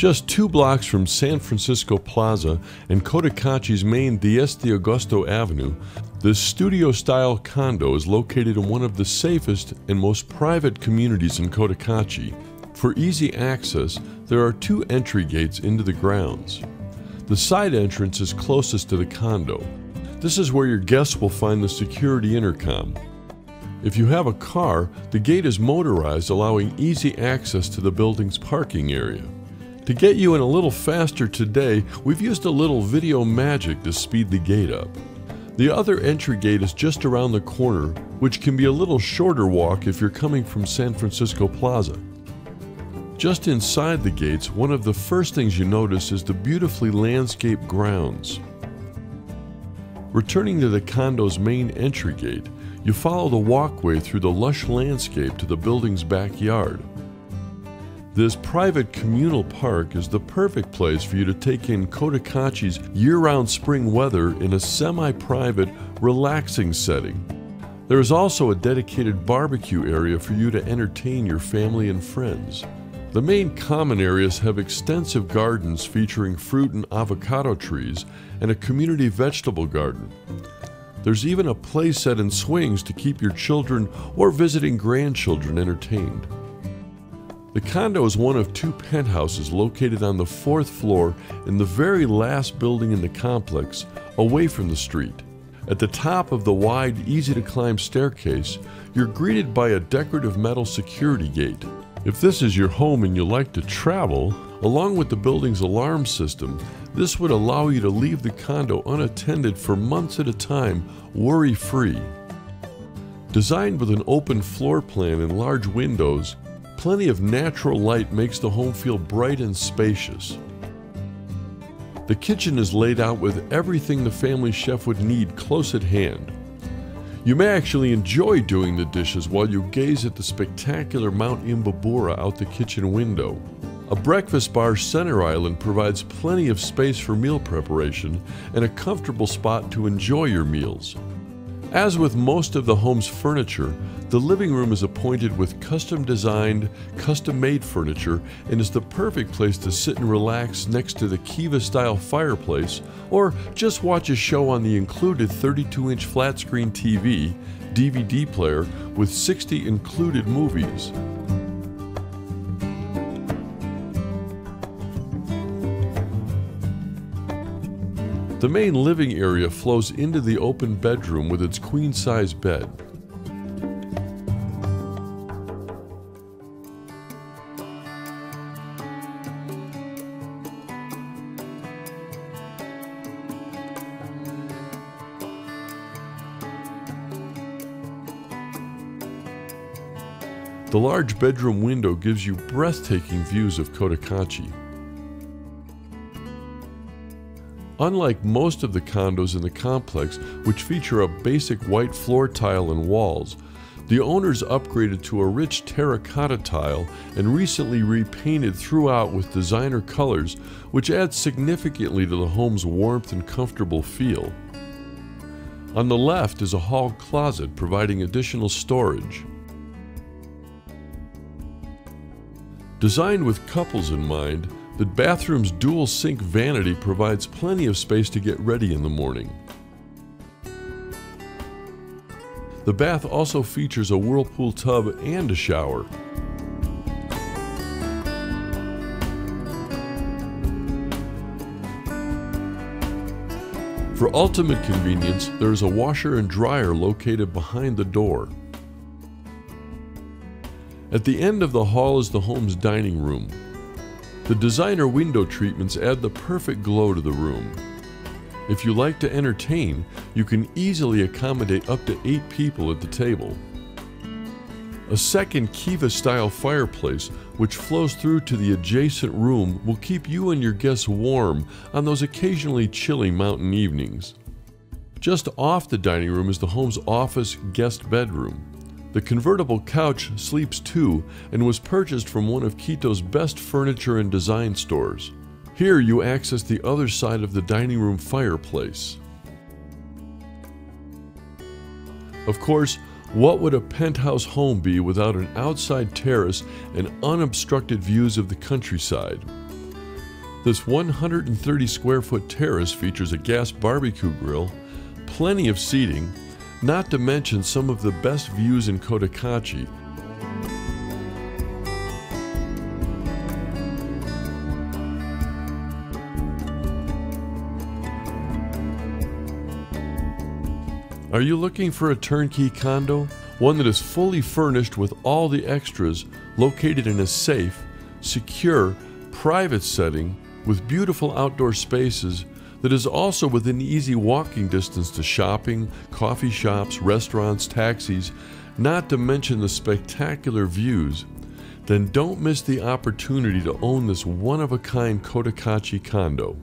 Just two blocks from San Francisco Plaza and Cotacachi's main Diez de Agosto Avenue, this studio style condo is located in one of the safest and most private communities in Cotacachi. For easy access, there are two entry gates into the grounds. The side entrance is closest to the condo. This is where your guests will find the security intercom. If you have a car, the gate is motorized, allowing easy access to the building's parking area. To get you in a little faster today, we've used a little video magic to speed the gate up. The other entry gate is just around the corner, which can be a little shorter walk if you're coming from San Francisco Plaza. Just inside the gates, one of the first things you notice is the beautifully landscaped grounds. Returning to the condo's main entry gate, you follow the walkway through the lush landscape to the building's backyard. This private communal park is the perfect place for you to take in Cotacachi's year round spring weather in a semi private, relaxing setting. There is also a dedicated barbecue area for you to entertain your family and friends. The main common areas have extensive gardens featuring fruit and avocado trees and a community vegetable garden. There's even a play set and swings to keep your children or visiting grandchildren entertained. The condo is one of two penthouses located on the fourth floor in the very last building in the complex, away from the street. At the top of the wide, easy to climb staircase, you're greeted by a decorative metal security gate. If this is your home and you like to travel, along with the building's alarm system, this would allow you to leave the condo unattended for months at a time, worry free. Designed with an open floor plan and large windows, Plenty of natural light makes the home feel bright and spacious. The kitchen is laid out with everything the family chef would need close at hand. You may actually enjoy doing the dishes while you gaze at the spectacular Mount Imbabura out the kitchen window. A breakfast bar center island provides plenty of space for meal preparation and a comfortable spot to enjoy your meals. As with most of the home's furniture, the living room is appointed with custom designed, custom made furniture and is the perfect place to sit and relax next to the Kiva style fireplace or just watch a show on the included 32 inch flat screen TV, DVD player with 60 included movies. The main living area flows into the open bedroom with its queen size bed. The large bedroom window gives you breathtaking views of Cotacachi. Unlike most of the condos in the complex, which feature a basic white floor tile and walls, the owners upgraded to a rich terracotta tile and recently repainted throughout with designer colors, which adds significantly to the home's warmth and comfortable feel. On the left is a hall closet providing additional storage. Designed with couples in mind, the bathroom's dual sink vanity provides plenty of space to get ready in the morning. The bath also features a whirlpool tub and a shower. For ultimate convenience, there is a washer and dryer located behind the door. At the end of the hall is the home's dining room, the designer window treatments add the perfect glow to the room. If you like to entertain, you can easily accommodate up to eight people at the table. A second Kiva style fireplace, which flows through to the adjacent room, will keep you and your guests warm on those occasionally chilly mountain evenings. Just off the dining room is the home's office guest bedroom. The convertible couch sleeps two and was purchased from one of Quito's best furniture and design stores. Here you access the other side of the dining room fireplace. Of course, what would a penthouse home be without an outside terrace and unobstructed views of the countryside? This 130 square foot terrace features a gas barbecue grill, plenty of seating, not to mention some of the best views in Cotacachi. Are you looking for a turnkey condo? One that is fully furnished with all the extras, located in a safe, secure, private setting with beautiful outdoor spaces that is also within easy walking distance to shopping, coffee shops, restaurants, taxis, not to mention the spectacular views, then don't miss the opportunity to own this one of a kind Cotacachi condo.